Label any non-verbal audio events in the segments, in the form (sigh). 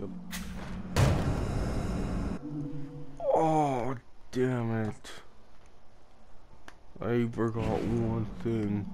Yep. Oh, damn it. I forgot one thing.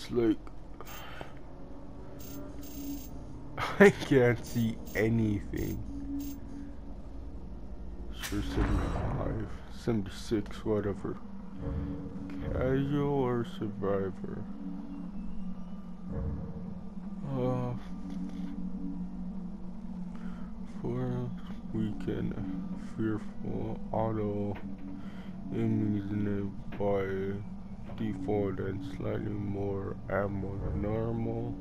It's like I can't see anything. Sure, 75, 76, whatever. Casual or survivor? Uh, for weekend, fearful auto, enemies by. 54 that's slightly more ammo than normal.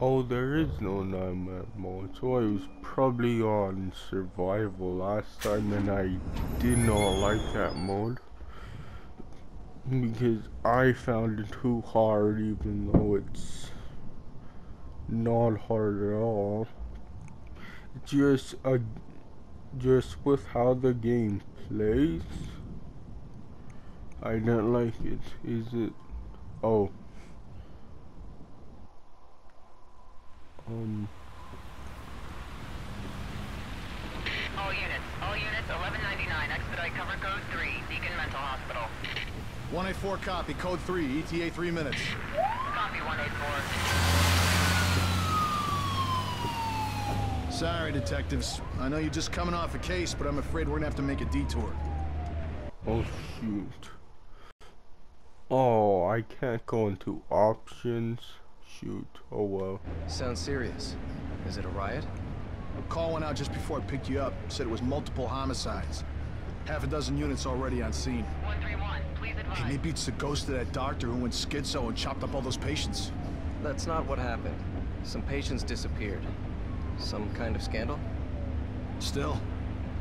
Oh there is no Nightmare mode so I was probably on survival last time and I did not like that mode. Because I found it too hard even though it's not hard at all. Just a, just with how the game plays, I don't like it. Is it? Oh. Um. All units, all units, 1199, expedite cover code 3, Beacon Mental Hospital. 184 copy, code 3, ETA 3 minutes. Copy 184. Sorry, detectives. I know you're just coming off a case, but I'm afraid we're gonna have to make a detour. Oh shoot. Oh, I can't go into options. Shoot. Oh well. Sounds serious. Is it a riot? A call went out just before I picked you up. Said it was multiple homicides. Half a dozen units already on scene. 131, please advise. Hey, maybe it's the ghost of that doctor who went schizo and chopped up all those patients. That's not what happened. Some patients disappeared. Some kind of scandal? Still,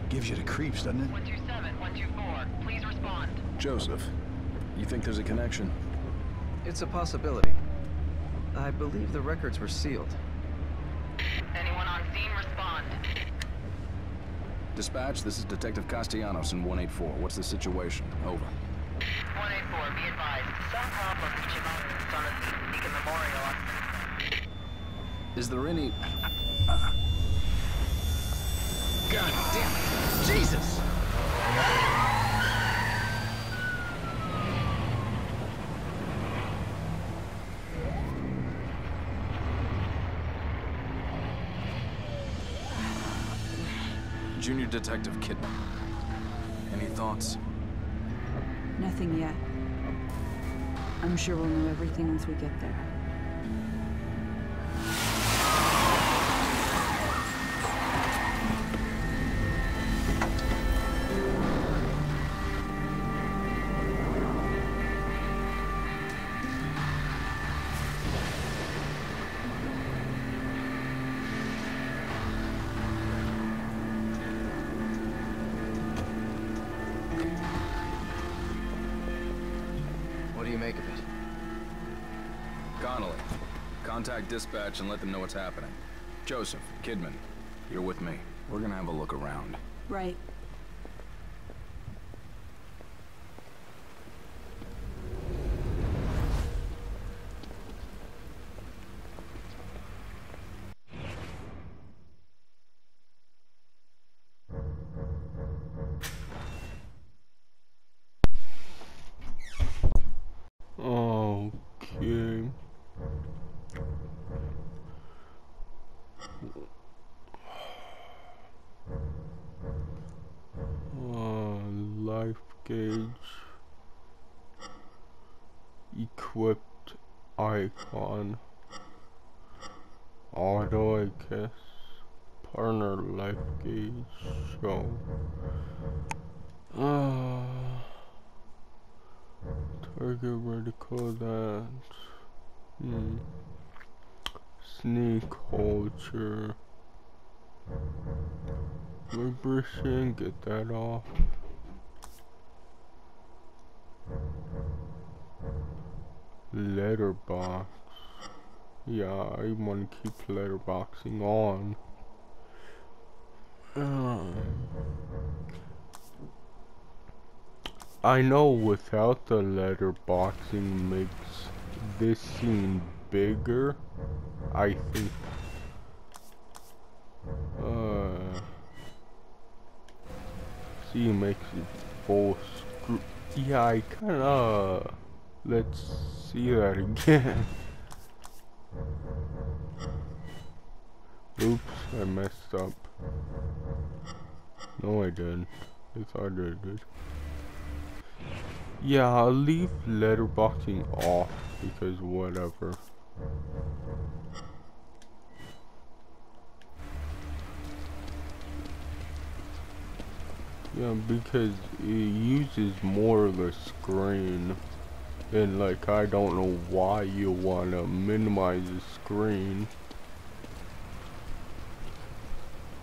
gives you the creeps, doesn't it? 127, 124, please respond. Joseph, you think there's a connection? It's a possibility. I believe the records were sealed. Anyone on scene, respond. Dispatch, this is Detective Castellanos in 184. What's the situation? Over. 184, be advised. Some problem reaching mountains on the Beacon Memorial. Is there any... God damn it! Jesus! Junior Detective Kidman. Any thoughts? Nothing yet. I'm sure we'll know everything once we get there. Contact dispatch and let them know what's happening. Joseph, Kidman, you're with me. We're gonna have a look around. Right. Icon. Auto, I guess. Partner life gauge show. Uh, target reticle that. Hmm. Sneak culture. Vibration, get that off. Letterbox. Yeah, I want to keep letterboxing on. Uh, I know without the letterboxing makes this scene bigger. I think. Uh, see, makes it full screw. Yeah, I kinda. Let's see that (laughs) again. Oops, I messed up. No, I didn't. It's I did. Yeah, I'll leave letterboxing off because whatever. Yeah, because it uses more of the screen. And like, I don't know why you want to minimize the screen.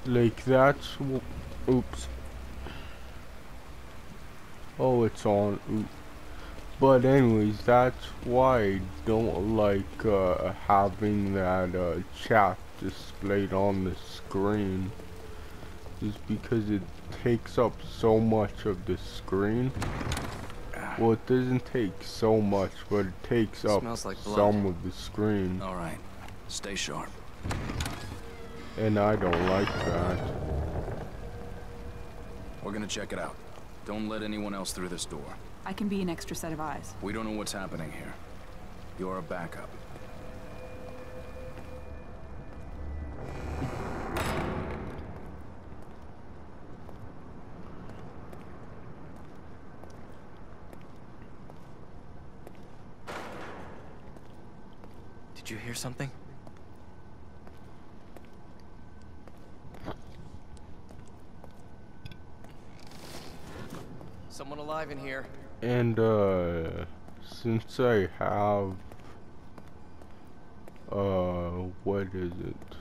Like, that's... Oops. Oh, it's on. Oops. But anyways, that's why I don't like uh, having that uh, chat displayed on the screen. Just because it takes up so much of the screen. Well, it doesn't take so much, but it takes up like some of the screen. All right, stay sharp. And I don't like that. We're gonna check it out. Don't let anyone else through this door. I can be an extra set of eyes. We don't know what's happening here. You're a backup. Did you hear something? Someone alive in here. And uh since I have uh what is it?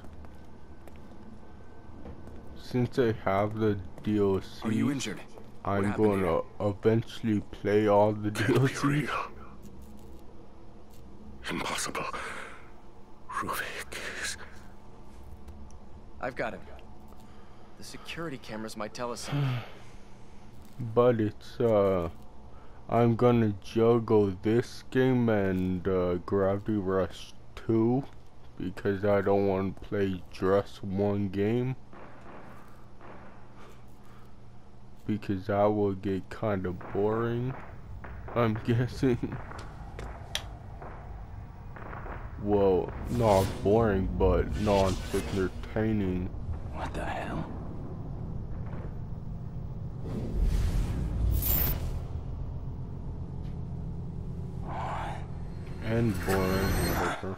Since I have the DLC Are you injured? I'm going to eventually play all the DLC. Impossible. Ruvik is... I've got him. The security cameras might tell us something. (sighs) (sighs) (sighs) But it's uh I'm gonna juggle this game and uh, Gravity Rush 2 because I don't want to play just one game. Because that will get kind of boring I'm (laughs) guessing. Well not boring but not entertaining What the hell? And boring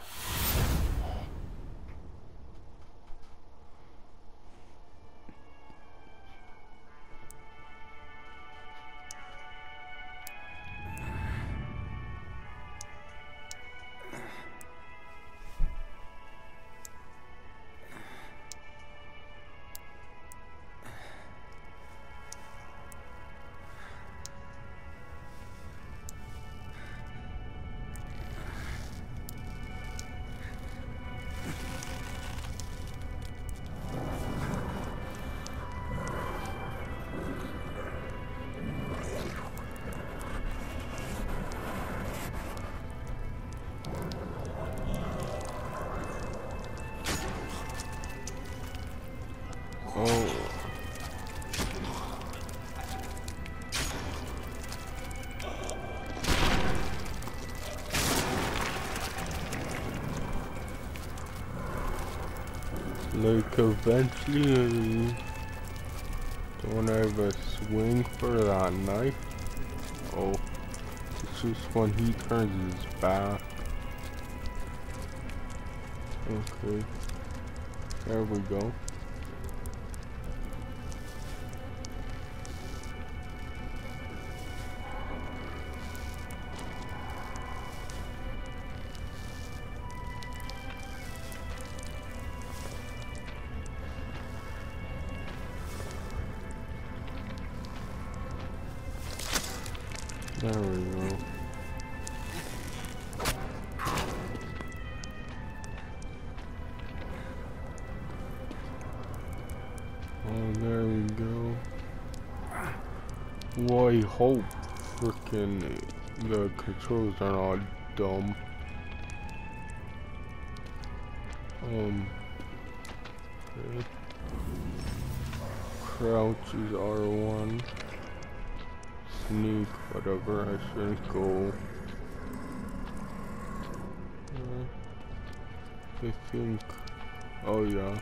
Like eventually, don't a swing for that knife? Oh, it's just when he turns his back. Okay, there we go. Hope frickin' the controls are not dumb. Um. Okay. Crouch is R1. Sneak, whatever, I shouldn't go. Uh, I think. Oh yeah.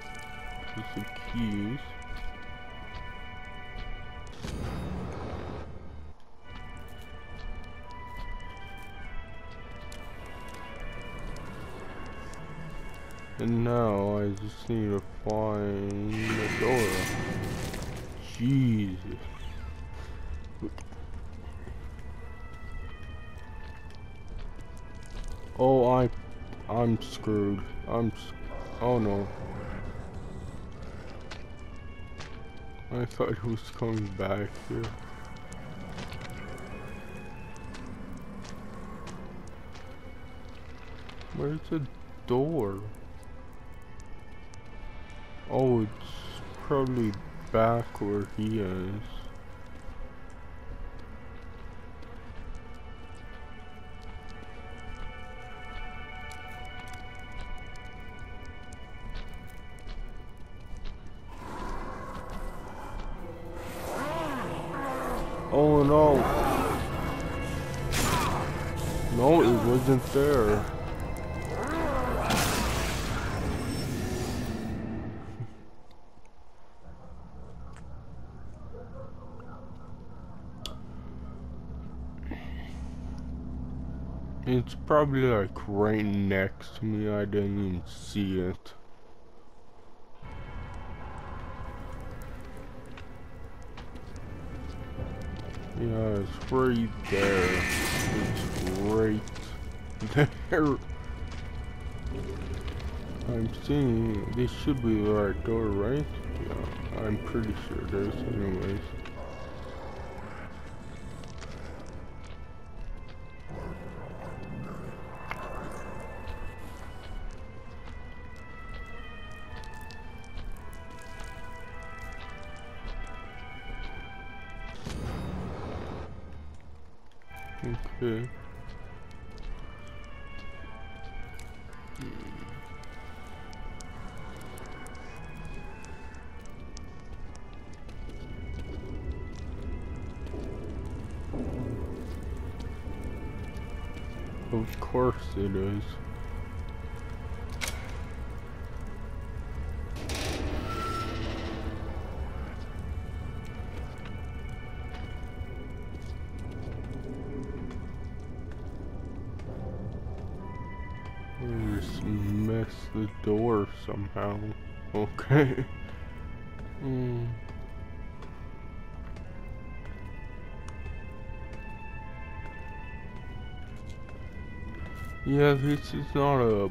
It's the keys. Find the door. Jesus. Oh, I, I'm screwed. I'm, oh no. I thought it was coming back here. Where's the door? Oh, it's probably back where he is. Oh no. No, it wasn't there. It's probably like right next to me. I didn't even see it. Yeah, it's right there. It's right there. I'm seeing this should be the right door, right? Yeah, I'm pretty sure there's anyways. Okay. Of course it is. Somehow. Okay. Hmm. Yeah, this is not a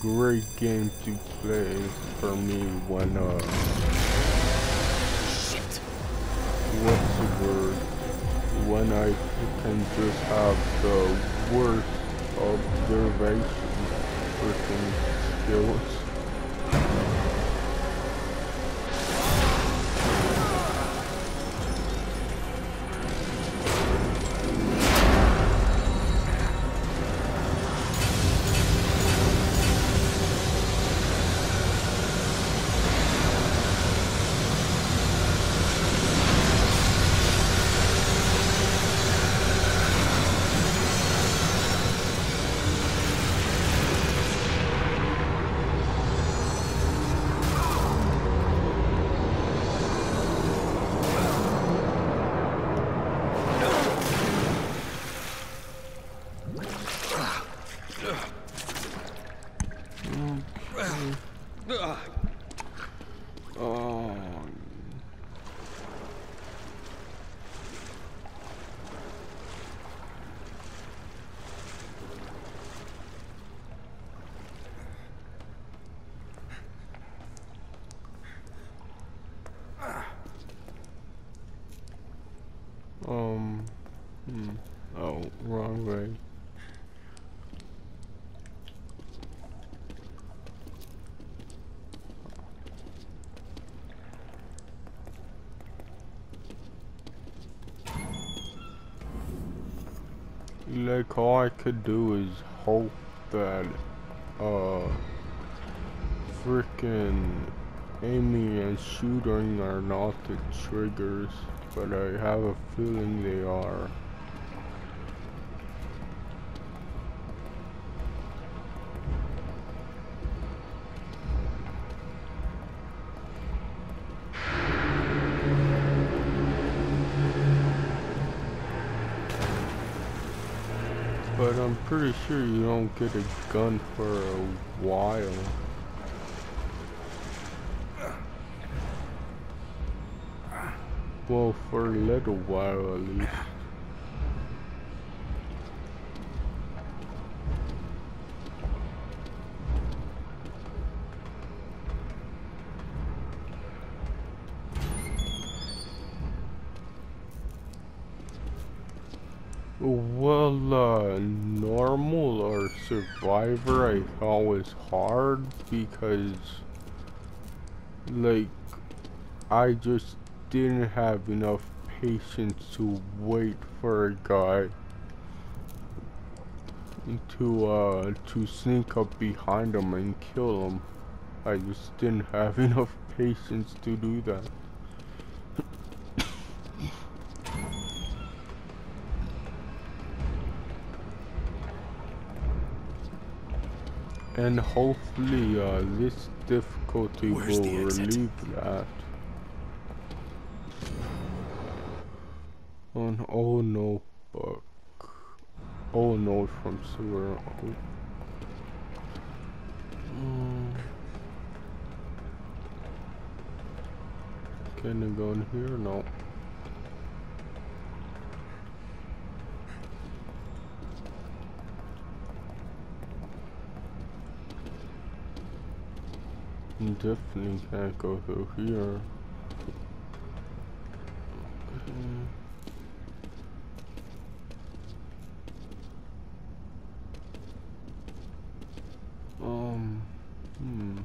great game to play for me when uh Shit! what's the word? When I can just have the worst observation freaking skills. Oh. Like, all I could do is hope that, uh, frickin' aiming and shooting are not the triggers, but I have a feeling they are. Pretty sure you don't get a gun for a while. Well, for a little while at least. Well, uh, normal or survivor I was hard because, like, I just didn't have enough patience to wait for a guy to, uh, to sneak up behind him and kill him. I just didn't have (laughs) enough patience to do that. And hopefully uh, this difficulty Where's will relieve that. On oh no book. Oh no from sewer. Oh. Mm. Can I go in here? No. Definitely can't go through here. Um, hmm.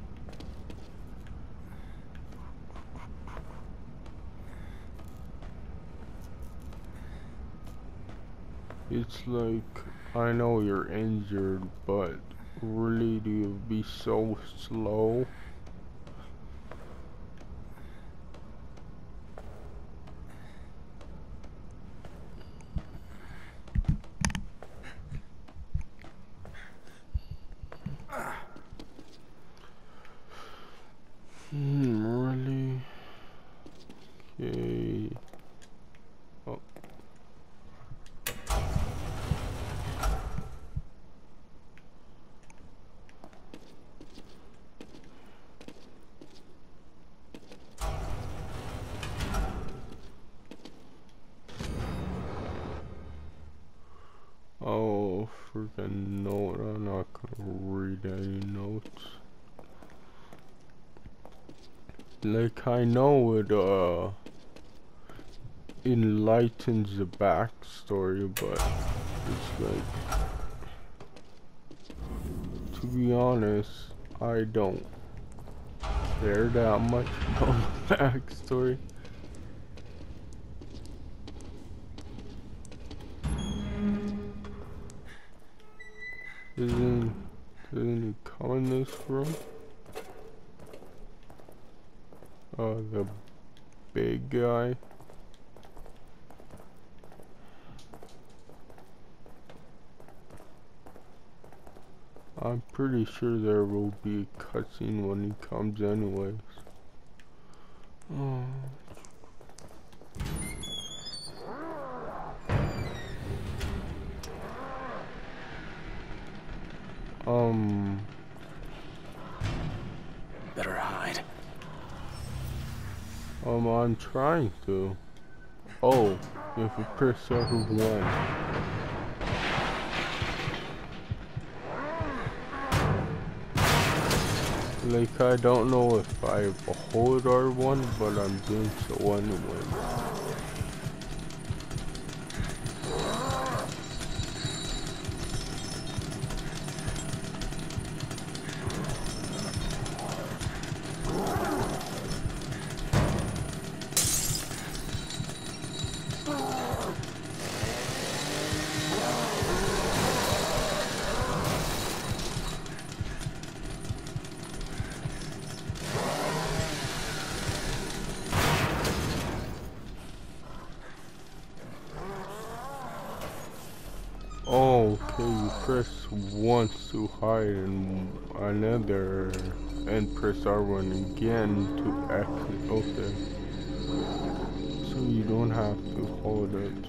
It's like, I know you're injured, but really do you be so slow? Hmm, really? Okay. Oh. Oh, freaking note. I'm not gonna read any notes. Like, I know it, uh, enlightens the backstory, but it's like, to be honest, I don't care that much (laughs) about the backstory. Pretty sure there will be a cutscene when he comes anyways. Oh. Um, Better hide. um, I'm trying to. Oh, if you press R1. Like, I don't know if I hold R1, but I'm doing so anyway. Hide and another and press R1 again to exit. Okay. So you don't have to hold it.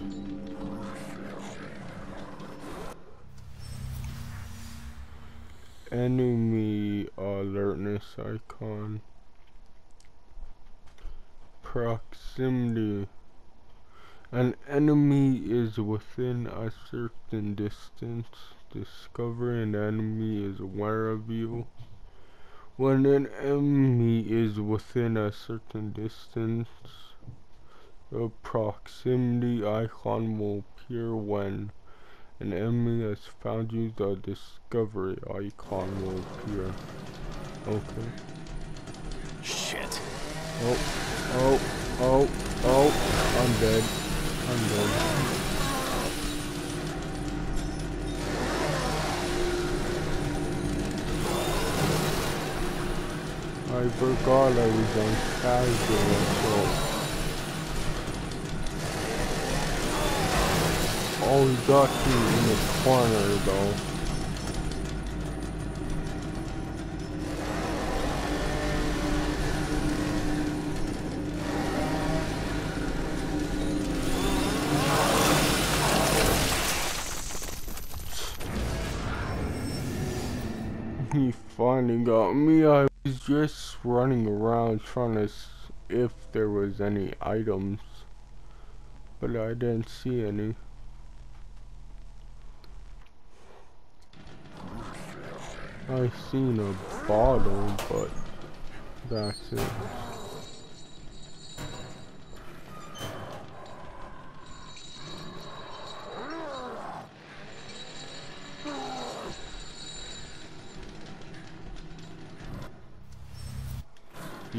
Enemy alertness icon. Proximity. An enemy is within a certain distance. Discover an enemy is aware of you. When an enemy is within a certain distance, the proximity icon will appear when an enemy has found you. The discovery icon will appear. Okay. Shit. Oh, oh, oh, oh, I'm dead. I'm dead. I forgot I was on casual, so... Oh, he got you in the corner, though. He finally got me. I was just running around trying to s if there was any items. But I didn't see any. I seen a bottle, but that's it.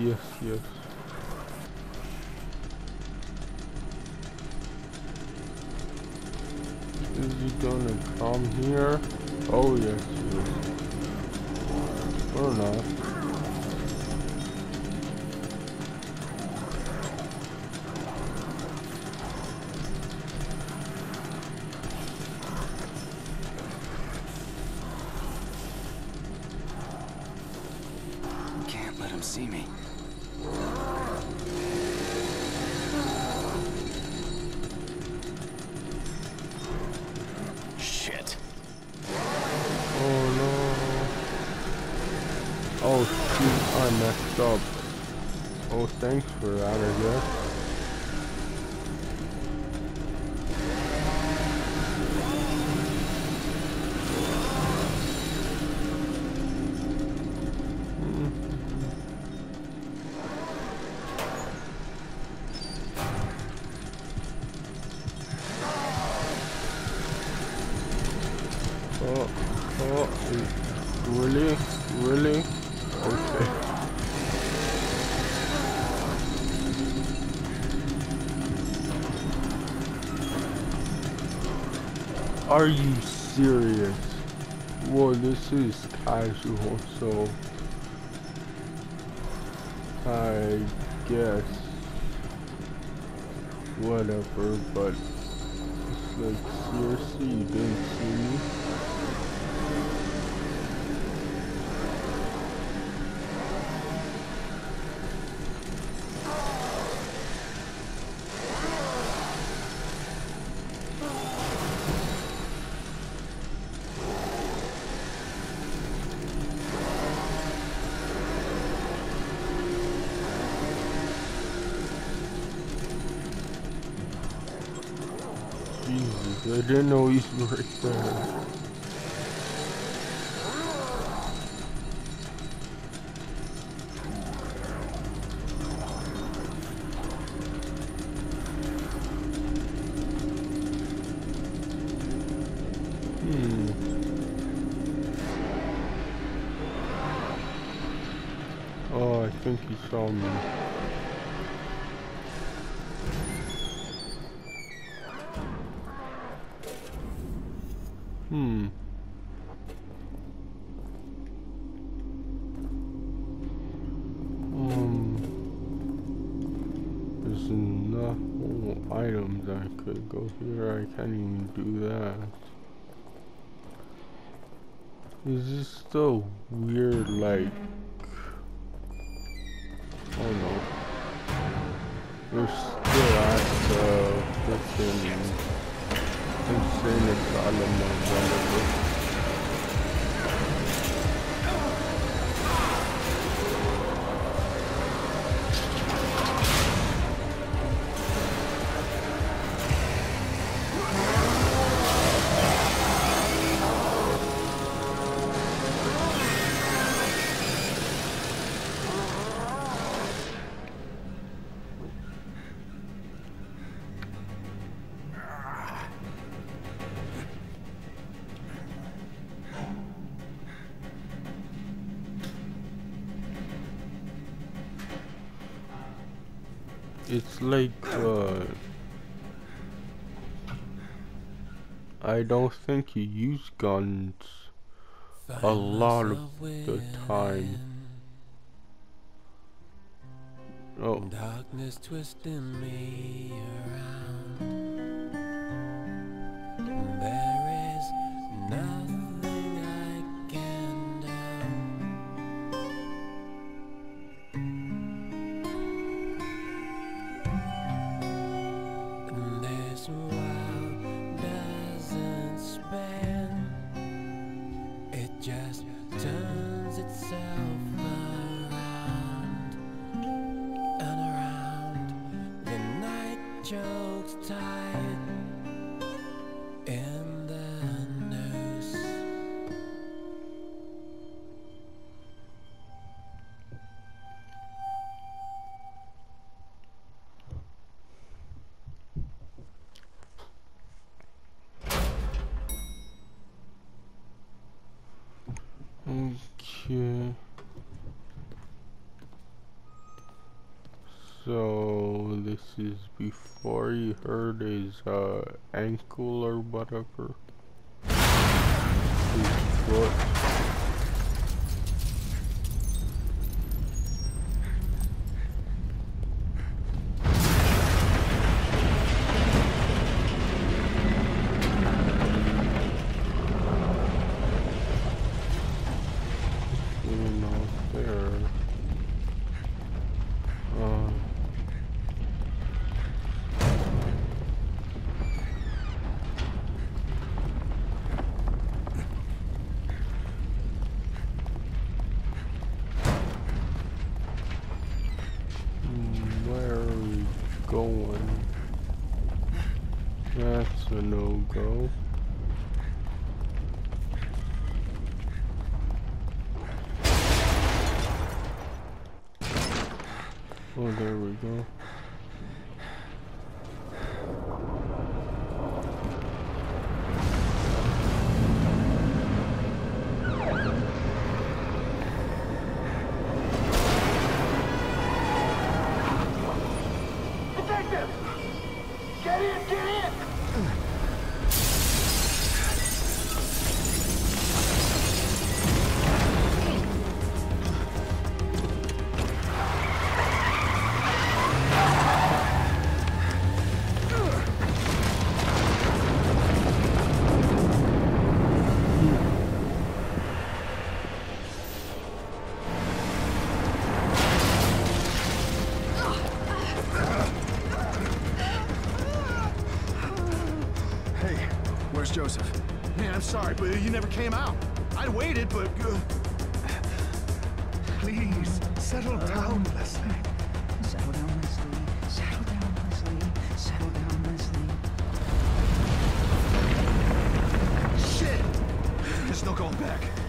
Yes, yes. Is he gonna come here? Oh yes, he is. Or not. Are you serious? Well, this is casual, so I guess whatever, but it's like seriously, you didn't see me? The weird, like, It's like, uh, I don't think you use guns a lot of the time. Oh, Darkness twisting me around. There is nothing ankle or whatever. But you never came out. I waited, but... Uh... Please, settle down, Leslie. Settle down, Leslie. Settle down, Leslie. Settle down, Leslie. Shit! There's no going back.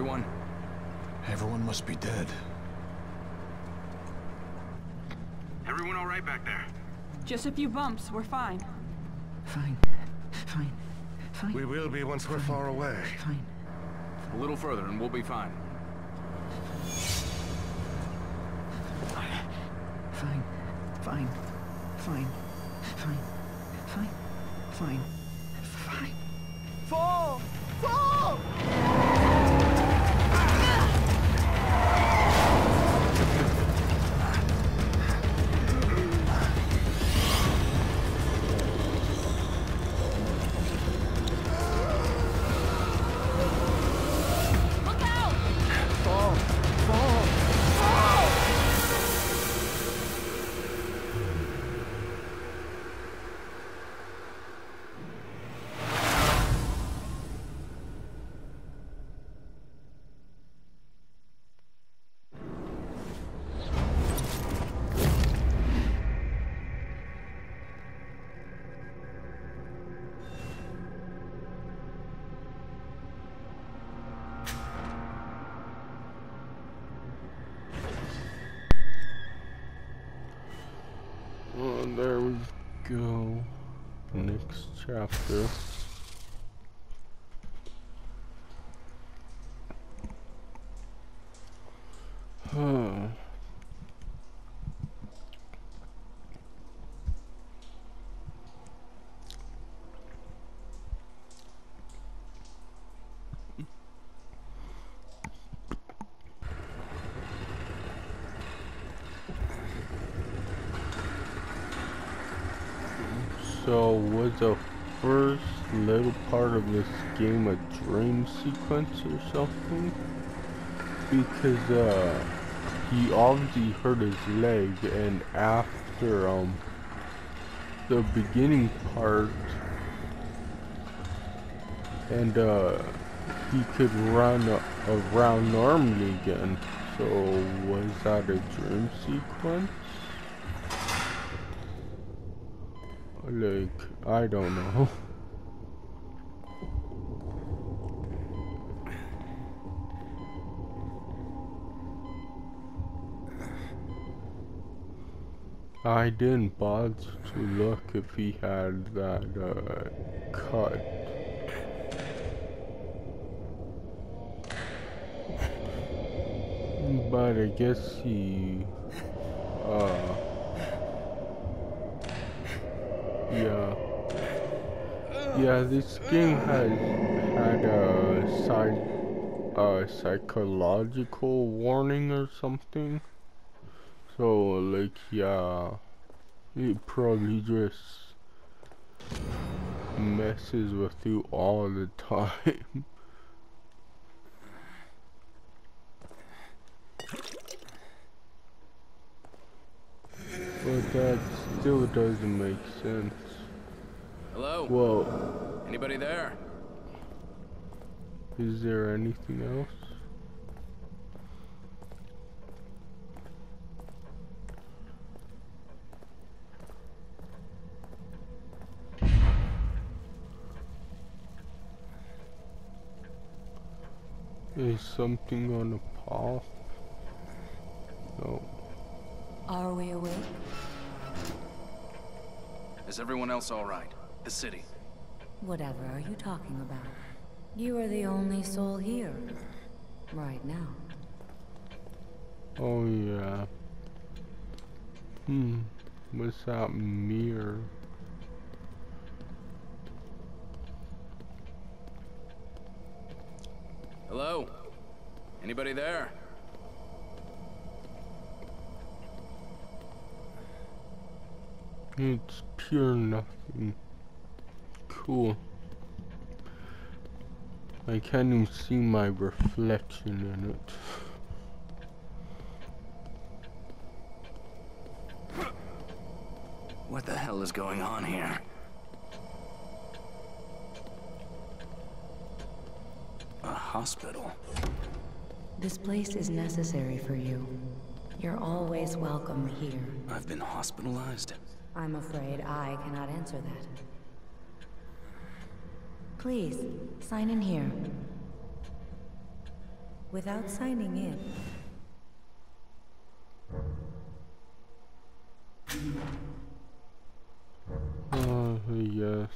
Everyone? Everyone must be dead. Everyone all right back there? Just a few bumps. We're fine. Fine. Fine. Fine. We will be once we're far away. Fine. A little further and we'll be fine. Fine. Fine. Fine. Fine. Fine. Fine. Fine. crap through. So what the first little part of this game a dream sequence or something? Because uh he obviously hurt his leg and after um the beginning part and uh he could run around normally again. So was that a dream sequence? Like, I don't know. I didn't bother to look if he had that uh, cut. But I guess he, uh, yeah. Yeah, this game has had a psych, a psychological warning or something. So, like, yeah, it probably just messes with you all the time. (laughs) But that still doesn't make sense. Hello? Whoa, Anybody there? is there anything else? Is something gonna pop? No. Are we awake? Is everyone else all right? The city. Whatever are you talking about? You are the only soul here. Right now. Oh yeah. Hmm. What's that mirror? Hello? Anybody there? It's pure nothing. Cool. I can't even see my reflection in it. What the hell is going on here? A hospital. This place is necessary for you. You're always welcome here. I've been hospitalized. I'm afraid I cannot answer that. Please, sign in here. without signing in. Oh, yes.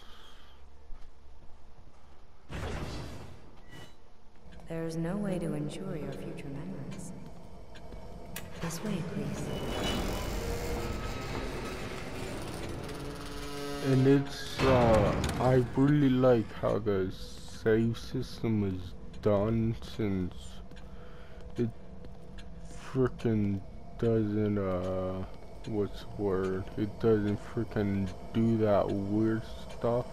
There's no way to ensure your future memories. This way, please. And it's, uh, I really like how the save system is done since it freaking doesn't, uh, what's word? It doesn't freaking do that weird stuff.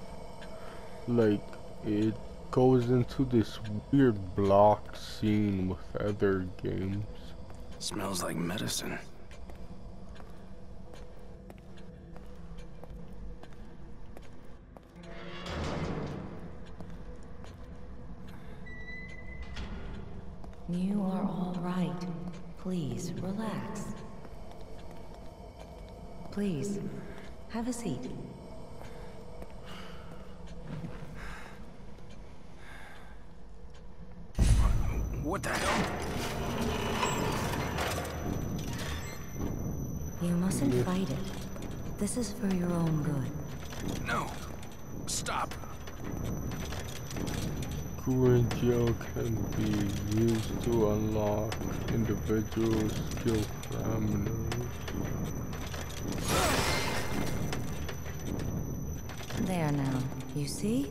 Like, it goes into this weird block scene with other games. Smells like medicine. You are all right. Please, relax. Please, have a seat. What the hell? You mustn't fight it. This is for your own good. No. Stop. Grid can be used to unlock individual skill parameters. There now. You see?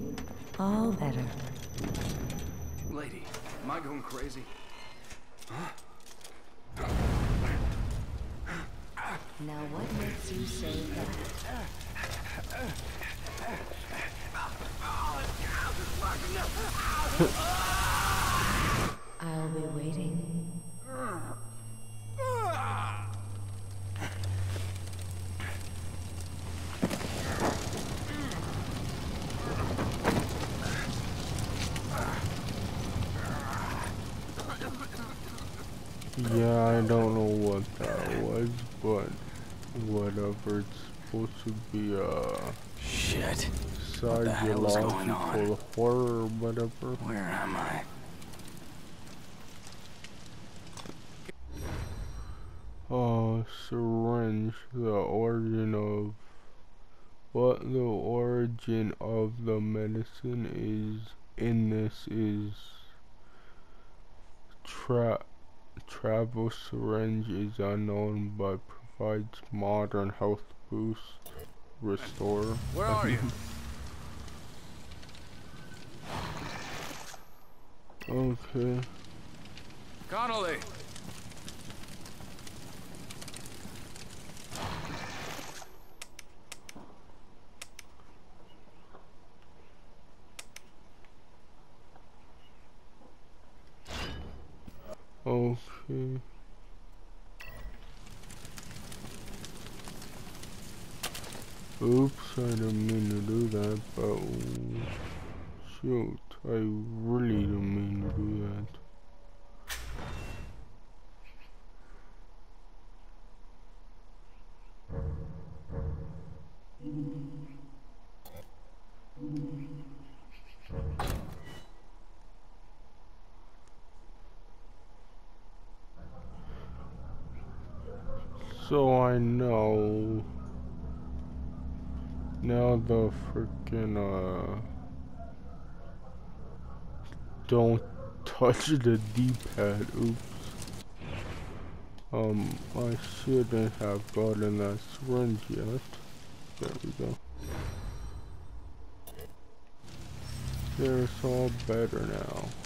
All better. Lady, am I going crazy? Now what makes you say that? I'll be waiting. Yeah, I don't know what that was, but whatever. It's supposed to be a Shit. What the hell is going on? psychological horror or whatever. Where am I? Oh, syringe. The origin of what the origin of the medicine is in this is tra travel syringe is unknown but provides modern health boost restore. Where are you? (laughs) Okay. Connelly! Okay. Oops, I didn't mean to do that, but oh, shoot, I really didn't mean to do that. I know now the freaking uh don't touch the D-pad. Oops. Um, I shouldn't have gotten that syringe yet. There we go. There's all better now.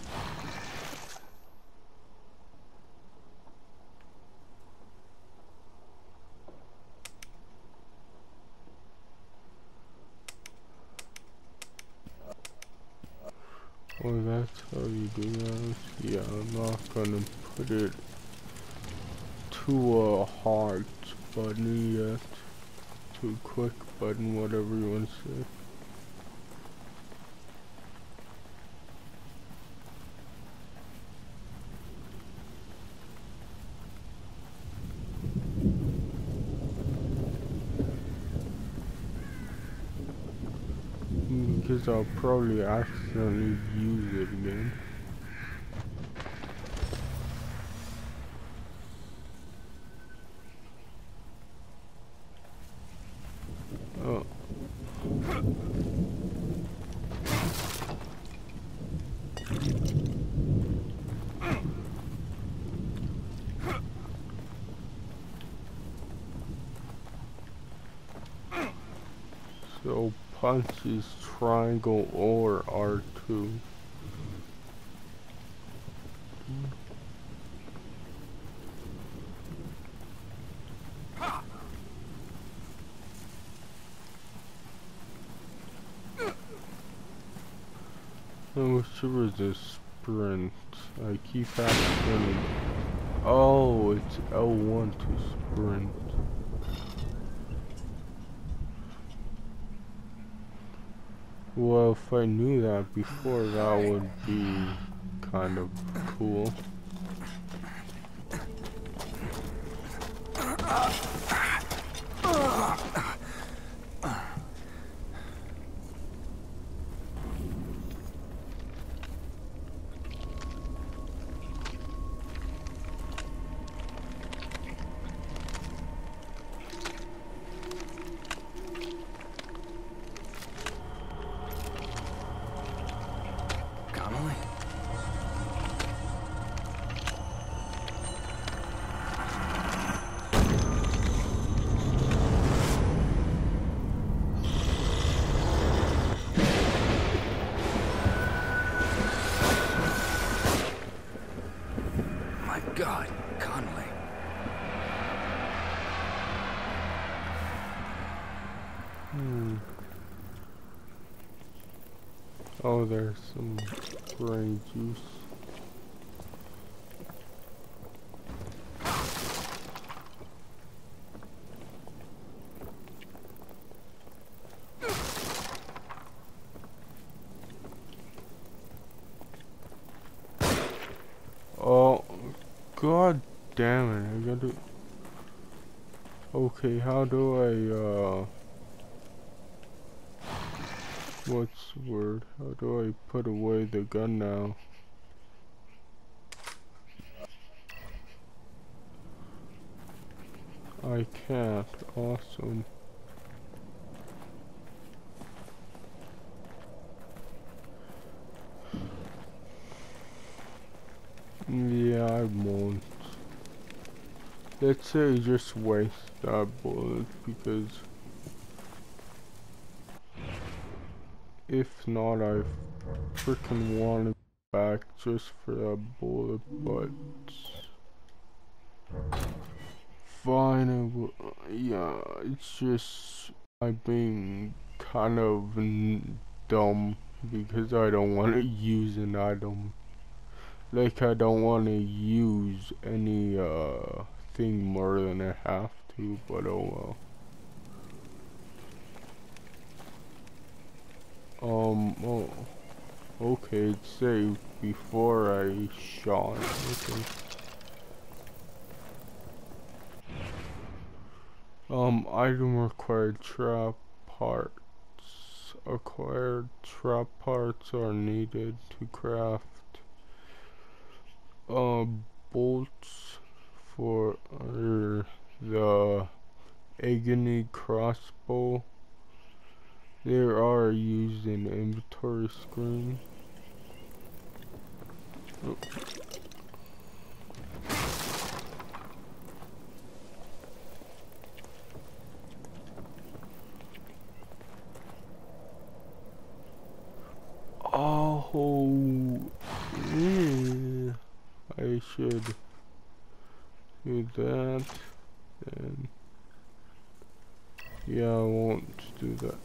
That's how you do that. Yeah, I'm not gonna put it to a hard button yet. To a quick button, whatever you want to say. Because I'll probably accidentally use it again. So punch is triangle or R2. I wish there was a sprint. I keep accidentally. Oh, it's L1 to sprint. Well, if I knew that before, that would be kind of cool. Connelly? My God, Connelly. Hmm. Oh, there's some brain juice. Oh, god damn it, I gotta... Okay, how do I, uh... What's word? How do I put away the gun now? I can't. Awesome. Yeah, I won't. Let's say just waste that bullet because if not, I freaking want it back just for that bullet, but fine. Yeah, it's just I being kind of dumb because I don't want to use an item. Like I don't want to use any uh thing more than I have to, but oh well. Um, oh, okay, it saved before I shot. Okay. Um, item required trap parts. Acquired trap parts are needed to craft uh, bolts for uh, the agony crossbow. They are used in inventory screen. Oh. Oh, yeah. I should do that and yeah I won't do that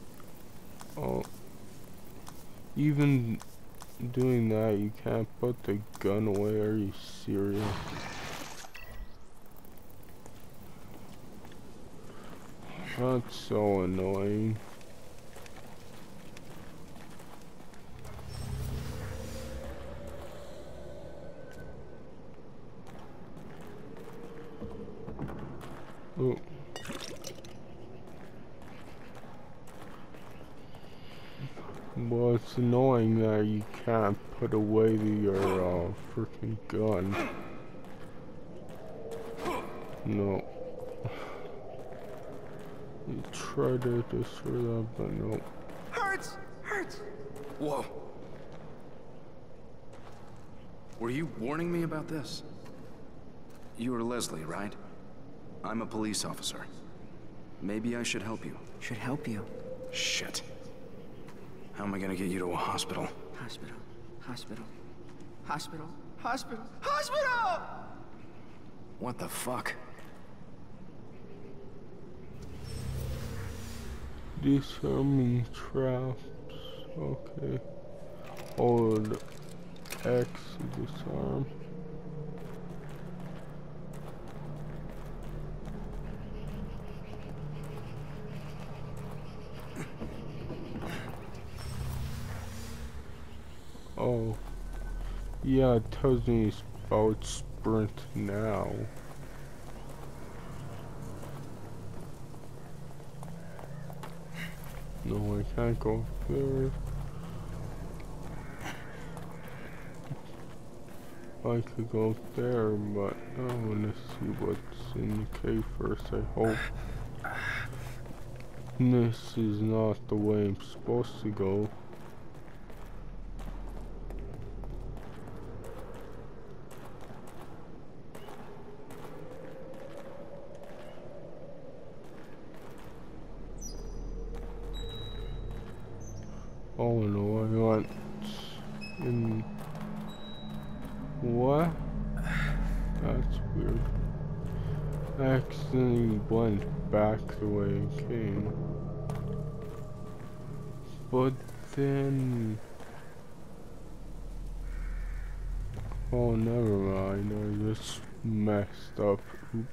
oh. Even doing that you can't put the gun away. Are you serious? That's so annoying. Oh. Well, it's annoying that you can't put away the, your uh, freaking gun. No. You try to destroy that, but no. Hurts! Hurts! Whoa. Were you warning me about this? You are Leslie, right? I'm a police officer. Maybe I should help you. Should help you. Shit. How am I gonna get you to a hospital? Hospital. Hospital. Hospital. Hospital. Hospital! What the fuck? Disarming traps. Okay. Hold X to disarm. Oh. Yeah, it tells me about sprint now. No, I can't go there. I could go there, but I want to see what's in the cave first, I hope. This is not the way I'm supposed to go. Came. But then Oh never mind, I just messed up. Oops.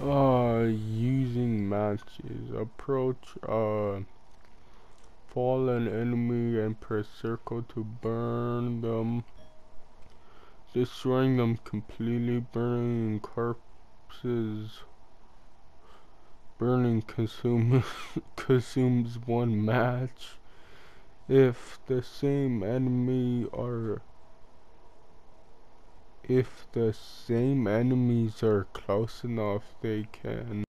Uh, using matches. Approach uh fallen enemy and press circle to burn them. Destroying them completely, burning corpses. Burning consume (laughs) consumes one match. If the same enemy are if the same enemies are close enough, they can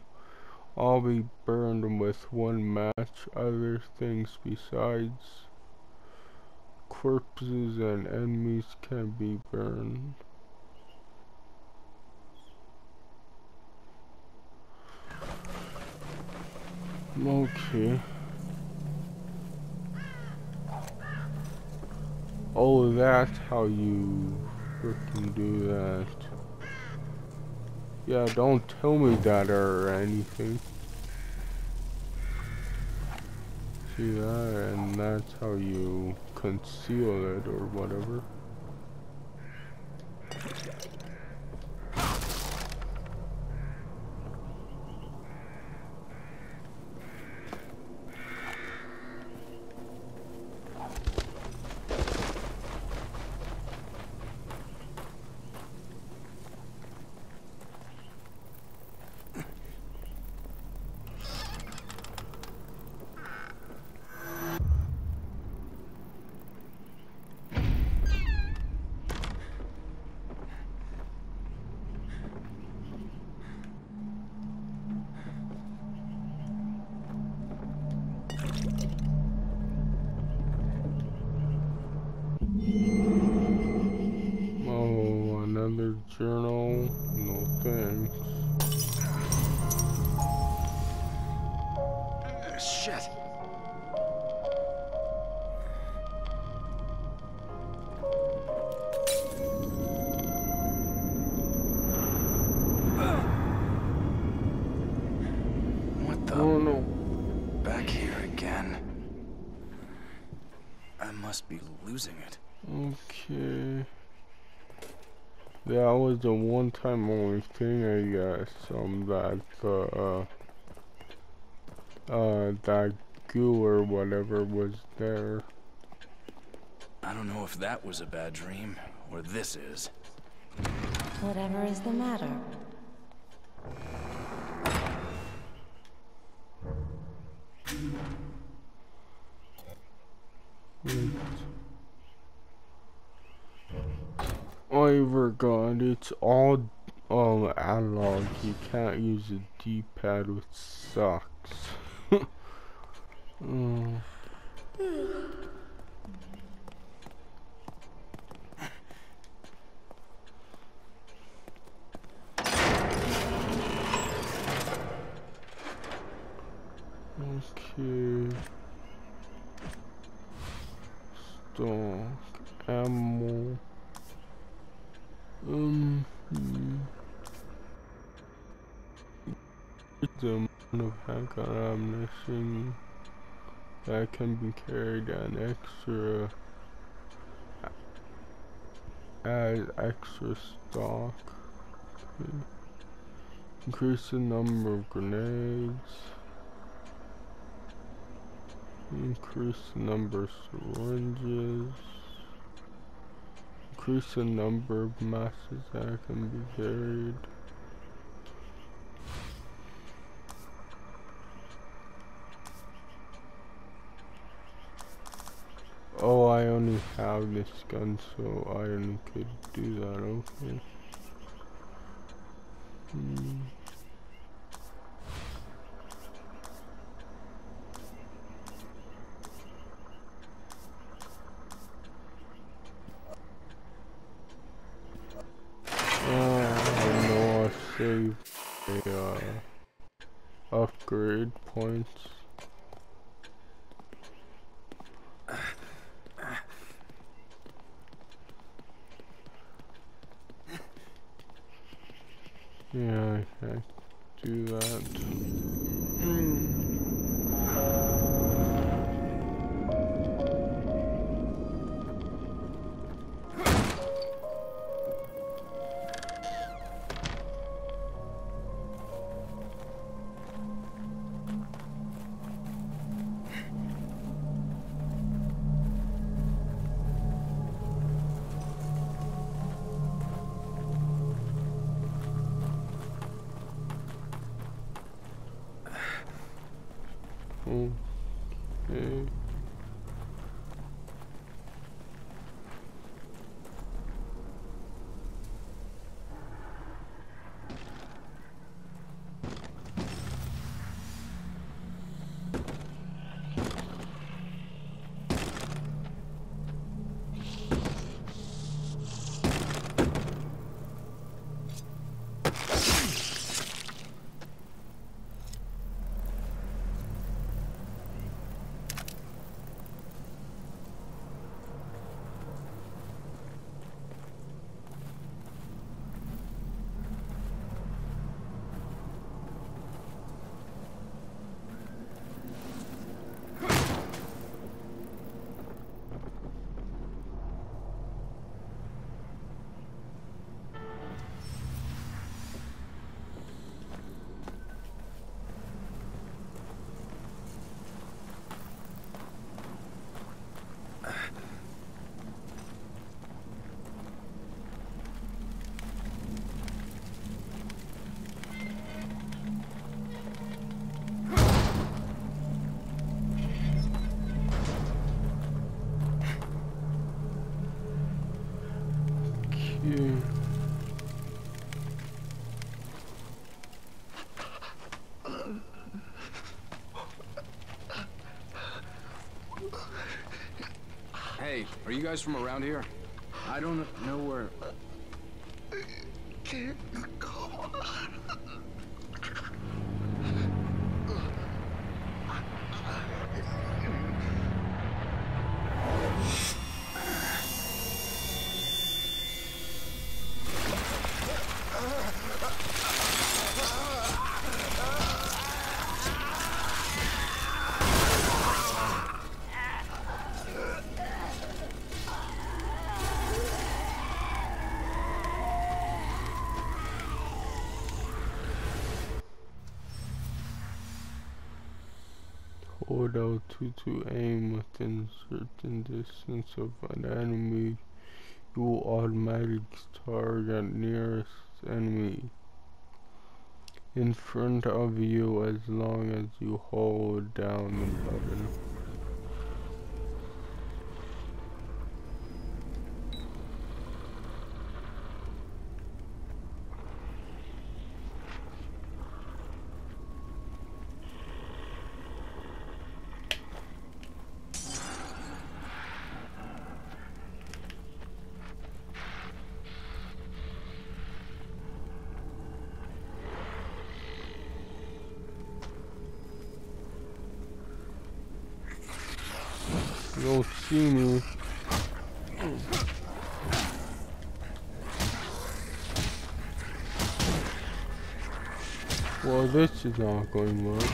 all be burned with one match. Other things besides corpses and enemies can be burned. Okay. Oh, that's how you freaking do that. Yeah, don't tell me that or anything. See that, and that's how you conceal it or whatever. Shit. What the? Oh no. Back here again. I must be losing it. Okay. That was the one time only thing I guess. Um that uh uh that goo or whatever was there. I don't know if that was a bad dream, or this is. Whatever is the matter? I forgot it's all um analog. You can't use a D pad which sucks. Okay. Stock, ammo. Um. Ammunition that can be carried and extra add extra stock. Increase the number of grenades. Increase the number of syringes. Increase the number of masses that can be carried. Oh, I only have this gun, so I only could do that, okay. Hmm. Oh, no, I saved the, uh, upgrade points. Are you guys from around here? I don't know where. Hold L2 to aim within certain distance of an enemy. You will automatically target nearest enemy in front of you as long as you hold down the button. You don't see me. Well, this is not going well.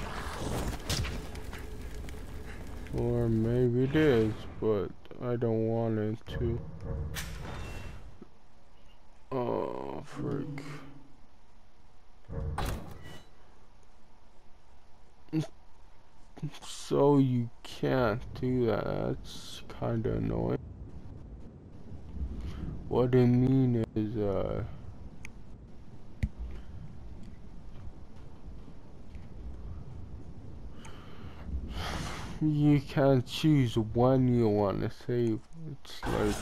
Or maybe it is, but I don't want it to. Oh, freak. So you can't do that, that's kinda annoying. What I mean is, uh... You can't choose when you want to save. It's like...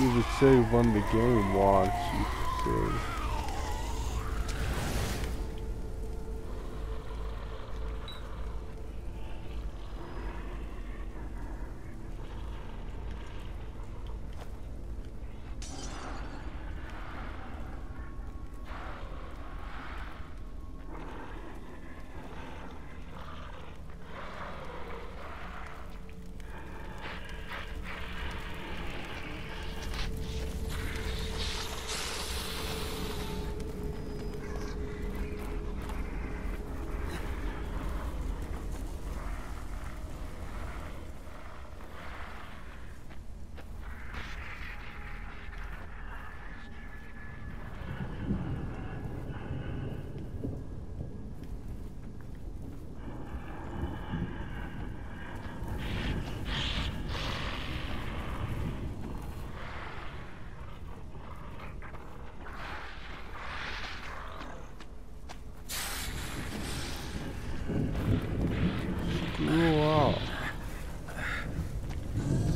You would save when the game wants you to save.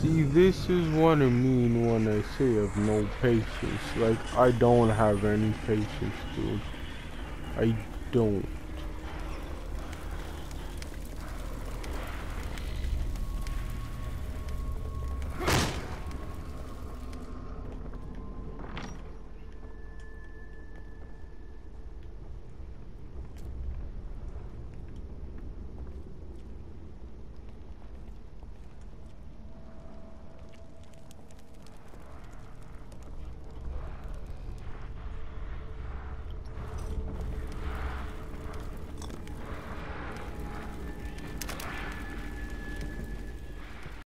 See, this is what I mean when I say have no patience. Like, I don't have any patience, dude. I don't.